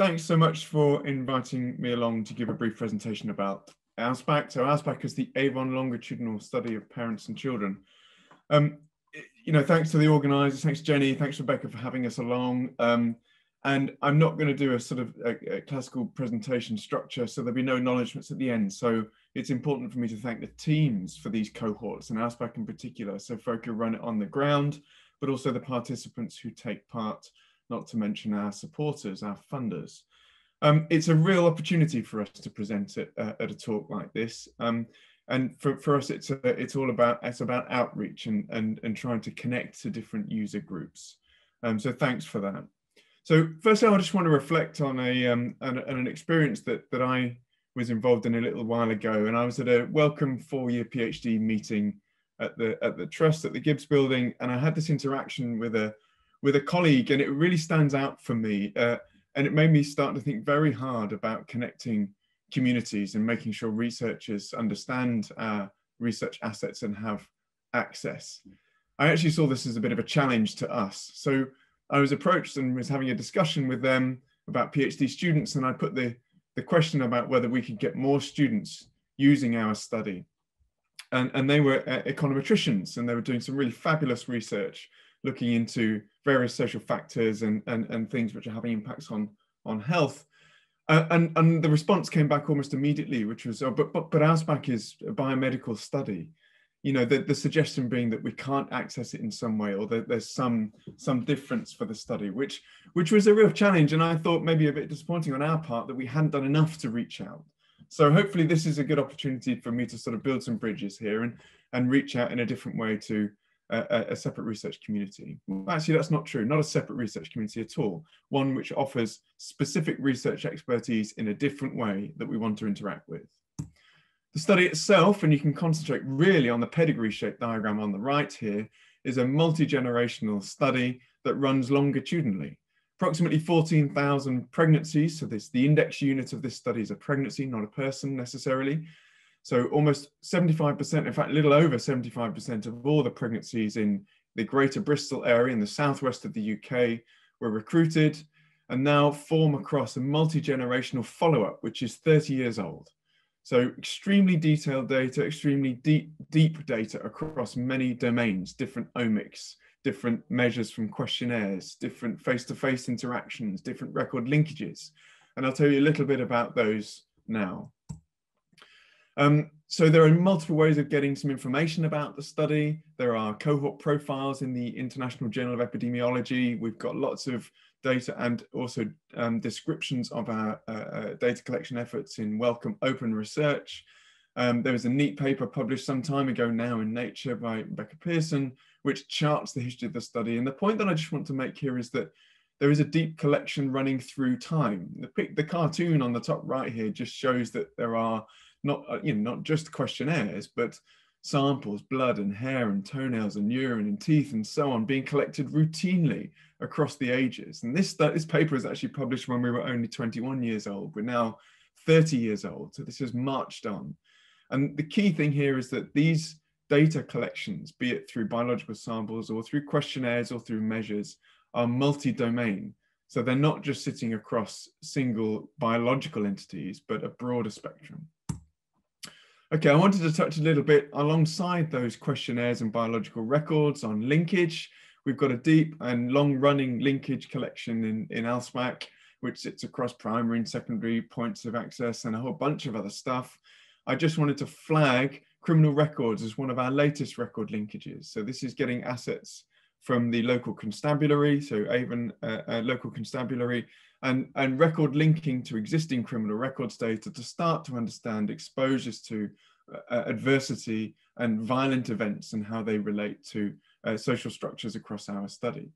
thanks so much for inviting me along to give a brief presentation about ALSPAC. So ALSPAC is the Avon Longitudinal Study of Parents and Children. Um, you know, thanks to the organisers, thanks Jenny, thanks Rebecca for having us along. Um, and I'm not going to do a sort of a, a classical presentation structure, so there'll be no acknowledgements at the end. So it's important for me to thank the teams for these cohorts and ALSPAC in particular. So folk who run it on the ground, but also the participants who take part, not to mention our supporters, our funders. Um, it's a real opportunity for us to present it uh, at a talk like this. Um, and for, for us, it's, a, it's all about, it's about outreach and, and, and trying to connect to different user groups. Um, so thanks for that. So firstly, I just want to reflect on a um, an, an, experience that that I was involved in a little while ago, and I was at a Wellcome four-year PhD meeting at the at the trust at the Gibbs Building, and I had this interaction with a with a colleague, and it really stands out for me, uh, and it made me start to think very hard about connecting communities and making sure researchers understand our research assets and have access. I actually saw this as a bit of a challenge to us. So I was approached and was having a discussion with them about PhD students, and I put the, the question about whether we could get more students using our study. And, and they were uh, econometricians, and they were doing some really fabulous research looking into various social factors and, and, and things which are having impacts on, on health. Uh, and, and the response came back almost immediately, which was, oh, but, but, but ALSPAC is a biomedical study. You know the, the suggestion being that we can't access it in some way or that there's some some difference for the study which which was a real challenge. And i thought maybe a bit disappointing on our part that we hadn't done enough to reach out. So hopefully this is a good opportunity for me to sort of build some bridges here and and reach out in a different way to a, a separate research community actually that's not true not a separate research community at all one which offers specific research expertise in a different way that we want to interact with the study itself, and you can concentrate really on the pedigree shaped diagram on the right here, is a multi-generational study that runs longitudinally. Approximately 14,000 pregnancies, so this the index unit of this study is a pregnancy, not a person necessarily. So almost 75%, in fact, a little over 75% of all the pregnancies in the greater Bristol area in the southwest of the UK were recruited and now form across a multi-generational follow-up, which is 30 years old. So extremely detailed data, extremely deep, deep data across many domains, different omics, different measures from questionnaires, different face-to-face -face interactions, different record linkages. And I'll tell you a little bit about those now. Um, so there are multiple ways of getting some information about the study. There are cohort profiles in the International Journal of Epidemiology. We've got lots of data and also um, descriptions of our uh, uh, data collection efforts in Wellcome Open Research. Um, there was a neat paper published some time ago now in Nature by Rebecca Pearson, which charts the history of the study. And the point that I just want to make here is that there is a deep collection running through time. The, the cartoon on the top right here just shows that there are not, uh, you know, not just questionnaires, but samples, blood and hair and toenails and urine and teeth and so on being collected routinely across the ages. And this, this paper was actually published when we were only 21 years old. We're now 30 years old. So this has marched on. And the key thing here is that these data collections, be it through biological samples or through questionnaires or through measures, are multi-domain. So they're not just sitting across single biological entities, but a broader spectrum. Okay, I wanted to touch a little bit alongside those questionnaires and biological records on linkage. We've got a deep and long running linkage collection in, in ALSPAC, which sits across primary and secondary points of access and a whole bunch of other stuff. I just wanted to flag criminal records as one of our latest record linkages. So this is getting assets from the local constabulary, so Avon uh, uh, local constabulary, and, and record linking to existing criminal records data to start to understand exposures to uh, uh, adversity and violent events and how they relate to uh, social structures across our study.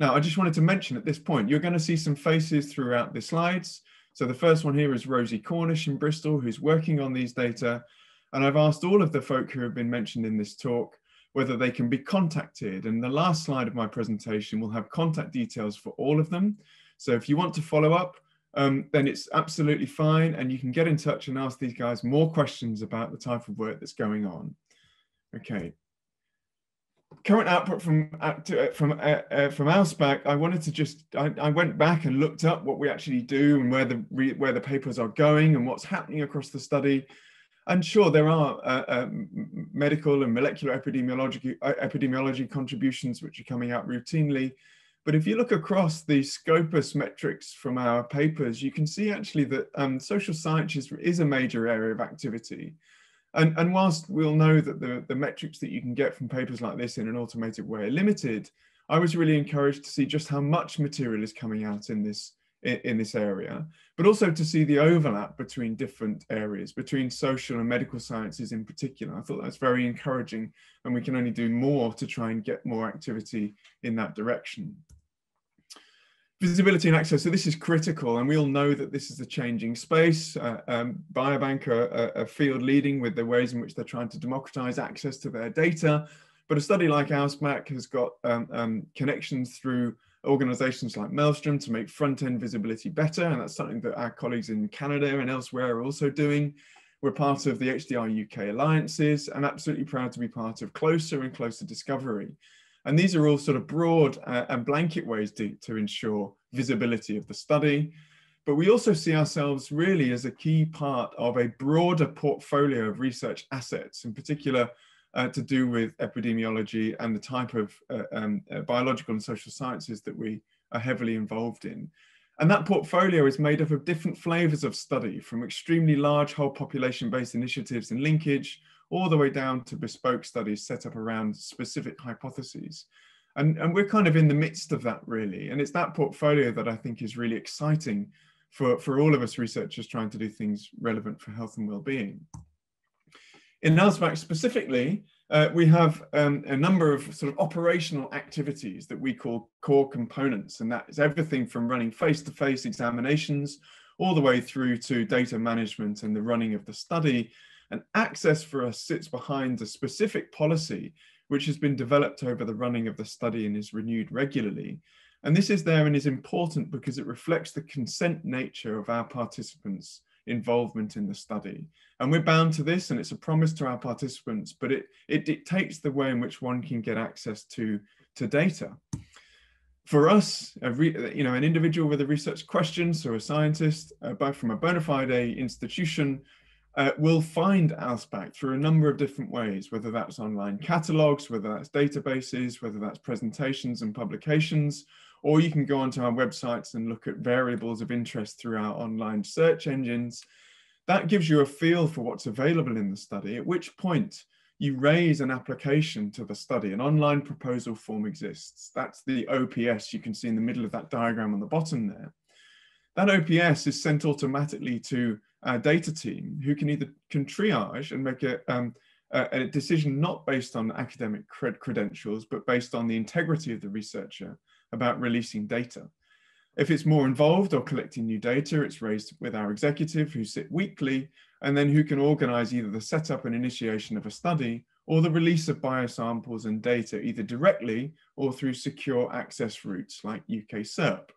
Now, I just wanted to mention at this point, you're going to see some faces throughout the slides. So the first one here is Rosie Cornish in Bristol, who's working on these data. And I've asked all of the folk who have been mentioned in this talk whether they can be contacted. And the last slide of my presentation will have contact details for all of them. So if you want to follow up, um, then it's absolutely fine. And you can get in touch and ask these guys more questions about the type of work that's going on. Okay. current output from uh, from uh, uh, from ALSPAC, I wanted to just I, I, went back and looked up what we actually do and where the where the papers are going and what's happening across the study. And sure, there are uh, um, medical and molecular epidemiology uh, epidemiology contributions which are coming out routinely. But if you look across the Scopus metrics from our papers, you can see actually that um, social sciences is a major area of activity. And, and whilst we'll know that the, the metrics that you can get from papers like this in an automated way are limited, I was really encouraged to see just how much material is coming out in this in, this area, but also to see the overlap between different areas, between social and medical sciences in particular. I thought that's very encouraging, and we can only do more to try and get more activity in that direction. Visibility and access, so this is critical and we all know that this is a changing space. Uh, um, Biobank are, field leading with the ways in which they're trying to democratize access to their data. But a study like ALSPAC has got um, um, connections through organizations like Maelstrom to make front-end visibility better. And that's something that our colleagues in Canada and elsewhere are also doing. We're part of the HDR UK alliances and absolutely proud to be part of Closer and Closer Discovery. And these are all sort of broad uh, and blanket ways to, to ensure visibility of the study. But we also see ourselves really as a key part of a broader portfolio of research assets, in particular uh, to do with epidemiology and the type of uh, um, uh, biological and social sciences that we are heavily involved in. And that portfolio is made up of different flavors of study from extremely large whole population based initiatives and linkage all the way down to bespoke studies set up around specific hypotheses. And, and we're kind of in the midst of that really. And it's that portfolio that I think is really exciting for, for all of us researchers trying to do things relevant for health and well-being. In ALSPAC specifically, uh, we have um, a number of sort of operational activities that we call core components. And that is everything from running face-to-face -face examinations all the way through to data management and the running of the study and access for us sits behind a specific policy which has been developed over the running of the study and is renewed regularly. And this is there and is important because it reflects the consent nature of our participants' involvement in the study. And we're bound to this and it's a promise to our participants, but it, it dictates the way in which one can get access to, to data. For us, you know, an individual with a research question, so a scientist, uh, from a bona fide institution uh, will find ALSPAC through a number of different ways, whether that's online catalogs, whether that's databases, whether that's presentations and publications, or you can go onto our websites and look at variables of interest through our online search engines. That gives you a feel for what's available in the study, at which point you raise an application to the study. An online proposal form exists. That's the OPS you can see in the middle of that diagram on the bottom there. That OPS is sent automatically to our data team who can either can triage and make a, um, a, a decision not based on academic cred credentials, but based on the integrity of the researcher about releasing data. If it's more involved or collecting new data, it's raised with our executive who sit weekly and then who can organize either the setup and initiation of a study or the release of biosamples and data either directly or through secure access routes like UK SERP.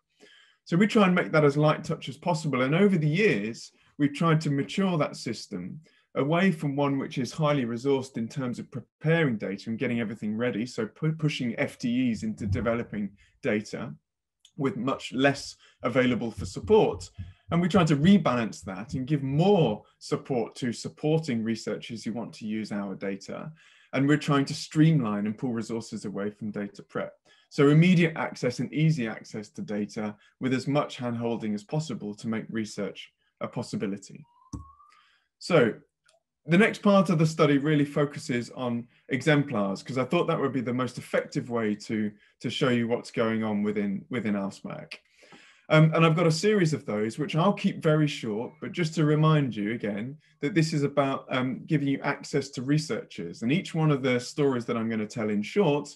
So we try and make that as light touch as possible. And over the years, we've tried to mature that system away from one which is highly resourced in terms of preparing data and getting everything ready. So pu pushing FTEs into developing data with much less available for support. And we try to rebalance that and give more support to supporting researchers who want to use our data. And we're trying to streamline and pull resources away from data prep. So immediate access and easy access to data with as much handholding as possible to make research a possibility. So the next part of the study really focuses on exemplars because I thought that would be the most effective way to, to show you what's going on within, within ALSPAC. Um, and I've got a series of those, which I'll keep very short, but just to remind you again, that this is about um, giving you access to researchers. And each one of the stories that I'm going to tell in short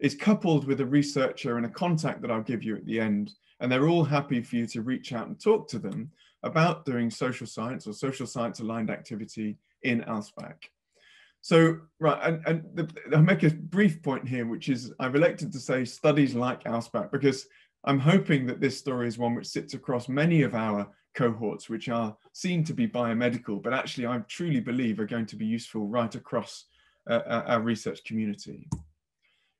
is coupled with a researcher and a contact that I'll give you at the end. And they're all happy for you to reach out and talk to them about doing social science or social science aligned activity in ALSPAC. So, right, and, and the, I'll make a brief point here, which is I've elected to say studies like ALSPAC because I'm hoping that this story is one which sits across many of our cohorts, which are seen to be biomedical, but actually I truly believe are going to be useful right across uh, our research community.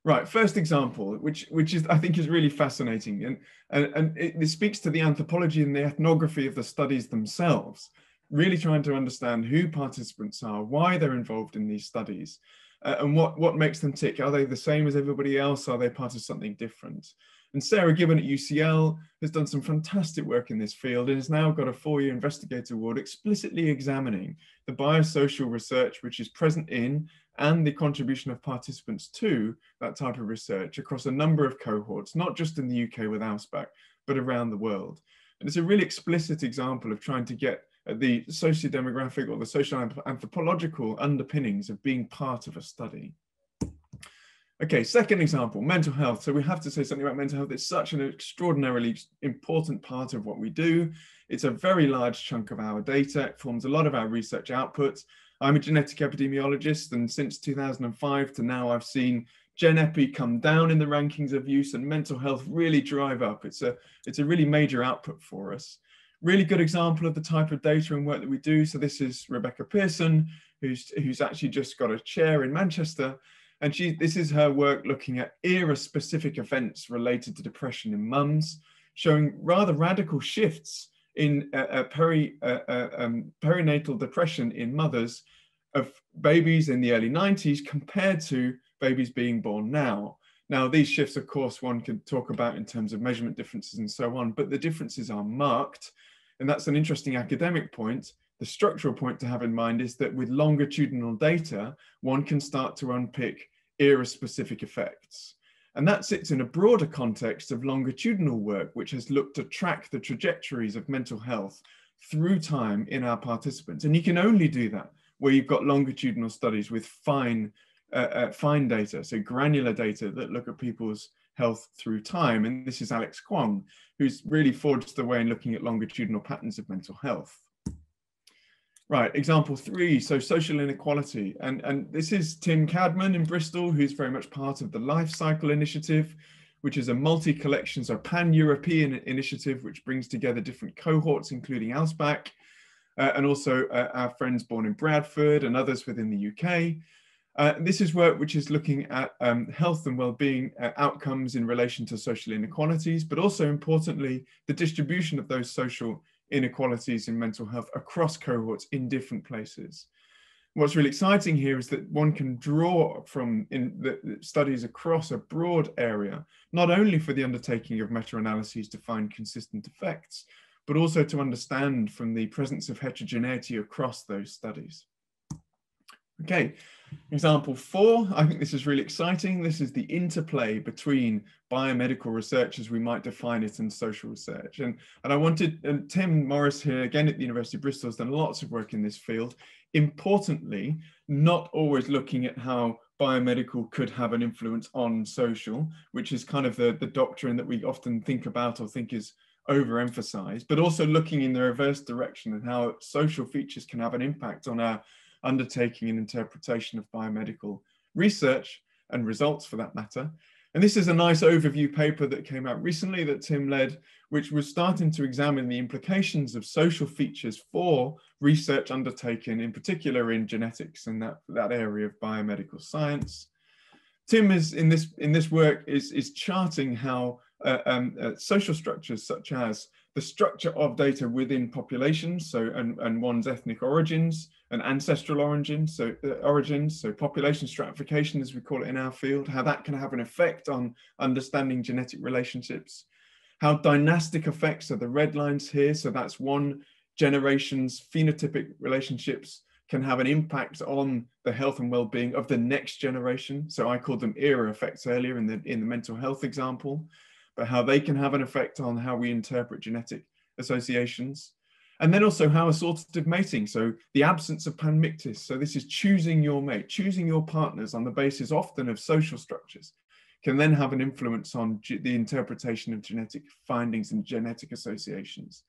Right, first example, which which is I think is really fascinating, and and, and it, it speaks to the anthropology and the ethnography of the studies themselves. Really trying to understand who participants are, why they're involved in these studies, uh, and what what makes them tick. Are they the same as everybody else? Are they part of something different? And Sarah Gibbon at UCL has done some fantastic work in this field and has now got a four-year investigator award explicitly examining the biosocial research which is present in and the contribution of participants to that type of research across a number of cohorts, not just in the UK with ALSPAC, but around the world. And it's a really explicit example of trying to get Uh, the socio-demographic or the social anthropological underpinnings of being part of a study. Okay, second example, mental health. So we have to say something about mental health. It's such an extraordinarily important part of what we do. It's a very large chunk of our data. It forms a lot of our research output. I'm a genetic epidemiologist, and since 2005 to now, I've seen GenEpi come down in the rankings of use and mental health really drive up. It's a, it's a really major output for us. Really good example of the type of data and work that we do. So this is Rebecca Pearson, who's, who's actually just got a chair in Manchester and she, this is her work looking at era-specific events related to depression in mums, showing rather radical shifts in uh, uh, peri, uh, um, perinatal depression in mothers of babies in the early 90s compared to babies being born now. Now, these shifts, of course, one could talk about in terms of measurement differences and so on, but the differences are marked. And that's an interesting academic point. The structural point to have in mind is that with longitudinal data, one can start to unpick era-specific effects. And that sits in a broader context of longitudinal work, which has looked to track the trajectories of mental health through time in our participants. And you can only do that where you've got longitudinal studies with fine, uh, uh, fine data, so granular data that look at people's health through time. And this is Alex Kwong, who's really forged the way in looking at longitudinal patterns of mental health. Right, example three, so social inequality. And, and this is Tim Cadman in Bristol, who's very much part of the Life Cycle Initiative, which is a multi-collection, so pan-European initiative, which brings together different cohorts, including ALSPAC, uh, and also uh, our friends born in Bradford and others within the UK. Uh, this is work which is looking at um, health and well-being uh, outcomes in relation to social inequalities, but also importantly, the distribution of those social inequalities in mental health across cohorts in different places. What's really exciting here is that one can draw from in the studies across a broad area, not only for the undertaking of meta-analyses to find consistent effects, but also to understand from the presence of heterogeneity across those studies. Okay, example four, I think this is really exciting. This is the interplay between biomedical research as we might define it and social research. And, and I wanted, and Tim Morris here, again at the University of Bristol, has done lots of work in this field. Importantly, not always looking at how biomedical could have an influence on social, which is kind of the, the doctrine that we often think about or think is overemphasized, but also looking in the reverse direction and how social features can have an impact on our undertaking an interpretation of biomedical research and results for that matter. And this is a nice overview paper that came out recently that Tim led, which was starting to examine the implications of social features for research undertaken, in particular in genetics and that, that area of biomedical science. Tim is in this in this work is is charting how uh, um, uh, social structures such as the structure of data within populations, so and, and one's ethnic origins and ancestral origins, so uh, origins, so population stratification, as we call it in our field, how that can have an effect on understanding genetic relationships, how dynastic effects are the red lines here, so that's one generation's phenotypic relationships can have an impact on the health and well-being of the next generation. So I called them era effects earlier in the in the mental health example but how they can have an effect on how we interpret genetic associations. And then also how assortative mating, so the absence of panmixia. So this is choosing your mate, choosing your partners on the basis often of social structures, can then have an influence on the interpretation of genetic findings and genetic associations.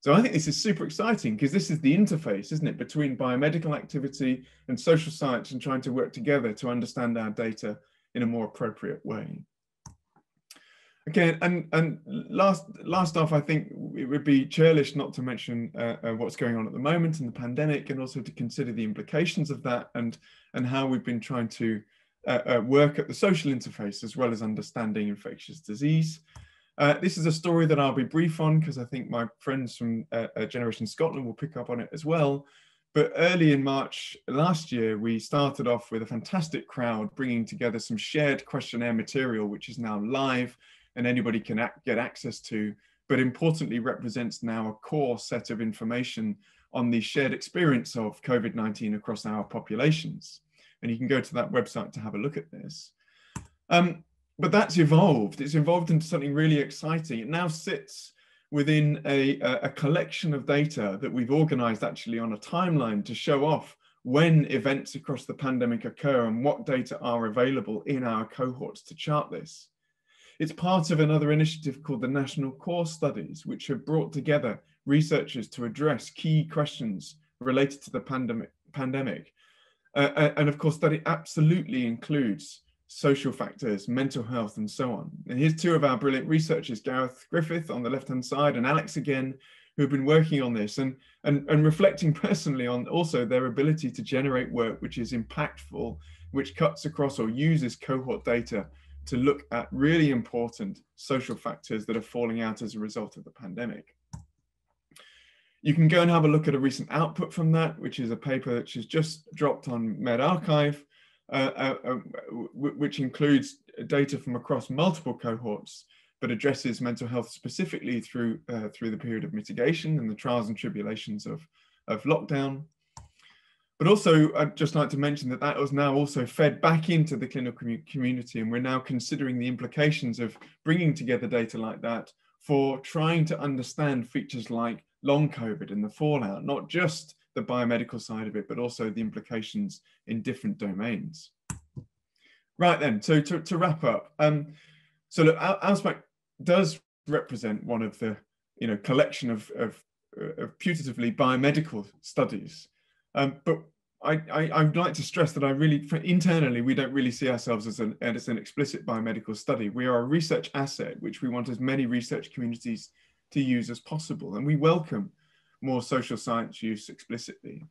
So I think this is super exciting because this is the interface, isn't it, between biomedical activity and social science and trying to work together to understand our data in a more appropriate way. Okay, and and last last off, I think it would be churlish not to mention uh, uh, what's going on at the moment in the pandemic, and also to consider the implications of that, and and how we've been trying to uh, uh, work at the social interface as well as understanding infectious disease. Uh, this is a story that I'll be brief on because I think my friends from uh, Generation Scotland will pick up on it as well. But early in March last year, we started off with a fantastic crowd bringing together some shared questionnaire material, which is now live and anybody can get access to, but importantly represents now a core set of information on the shared experience of COVID-19 across our populations. And you can go to that website to have a look at this. Um, but that's evolved. It's evolved into something really exciting. It now sits within a, a collection of data that we've organized actually on a timeline to show off when events across the pandemic occur and what data are available in our cohorts to chart this. It's part of another initiative called the National Core Studies, which have brought together researchers to address key questions related to the pandemic. pandemic. Uh, uh and of course, that it absolutely includes social factors, mental health, and so on. And here's two of our brilliant researchers, Gareth Griffith on the left-hand side and Alex again, who've been working on this and, and, and reflecting personally on also their ability to generate work which is impactful, which cuts across or uses cohort data to look at really important social factors that are falling out as a result of the pandemic. You can go and have a look at a recent output from that, which is a paper which has just dropped on medRxiv, uh, uh, uh which includes data from across multiple cohorts, but addresses mental health specifically through, uh, through the period of mitigation and the trials and tribulations of, of lockdown. But also, I'd just like to mention that that was now also fed back into the clinical community, and we're now considering the implications of bringing together data like that for trying to understand features like long COVID and the fallout, not just the biomedical side of it, but also the implications in different domains. Right then, so to, to wrap up, um, so look, ALSPAC does represent one of the you know collection of, of, of putatively biomedical studies, um, but I, I, I would like to stress that I really internally we don't really see ourselves as an as an explicit biomedical study. We are a research asset which we want as many research communities to use as possible, and we welcome more social science use explicitly.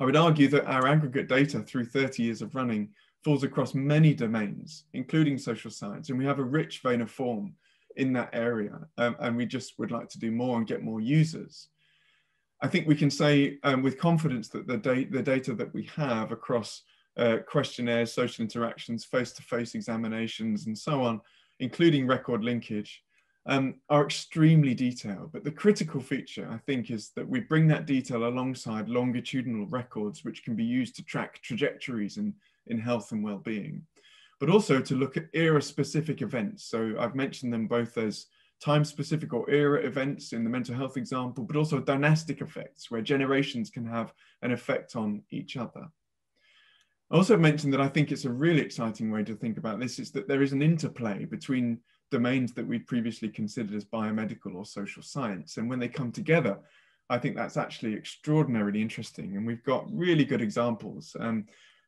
I would argue that our aggregate data through 30 years of running falls across many domains, including social science, and we have a rich vein of form in that area, um, and we just would like to do more and get more users. I think we can say um, with confidence that the, da the data that we have across uh, questionnaires, social interactions, face-to-face -face examinations, and so on, including record linkage, um, are extremely detailed. But the critical feature, I think, is that we bring that detail alongside longitudinal records, which can be used to track trajectories in, in health and well-being, but also to look at era-specific events. So I've mentioned them both as time-specific or era events in the mental health example, but also dynastic effects where generations can have an effect on each other. I also mentioned that I think it's a really exciting way to think about this is that there is an interplay between domains that we previously considered as biomedical or social science. And when they come together, I think that's actually extraordinarily interesting. And we've got really good examples. Um,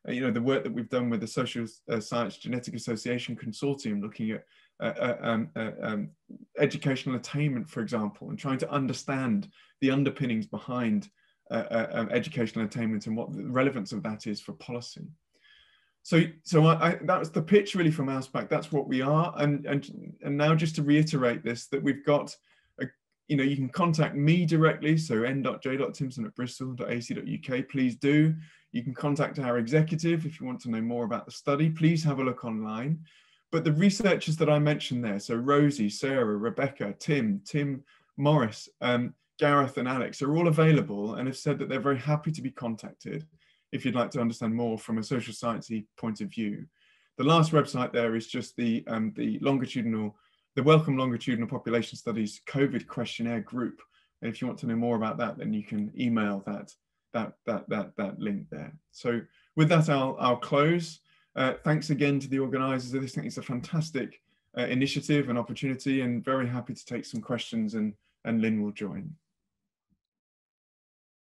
you know, the work that we've done with the Social uh, Science Genetic Association Consortium, looking at um, uh, um, educational attainment, for example, and trying to understand the underpinnings behind uh, uh, um, educational attainment and what the relevance of that is for policy so so I, I, that was the pitch really from ALSPAC. That's what we are, and and and now just to reiterate this, that we've got, a, you know, you can contact me directly. So n.j.timpson at bristol.ac.uk. Please do. You can contact our executive if you want to know more about the study. Please have a look online. But the researchers that I mentioned there, so Rosie, Sarah, Rebecca, Tim, Tim Morris, um, Gareth, and Alex are all available and have said that they're very happy to be contacted if you'd like to understand more from a social sciencey point of view. The last website there is just the, um, the longitudinal, the Wellcome Longitudinal Population Studies COVID questionnaire group. And if you want to know more about that, then you can email that, that, that, that, that link there. So with that, I'll, I'll close. Uh, thanks again to the organisers of this. I think it's a fantastic uh, initiative and opportunity and very happy to take some questions and, and Lynn will join.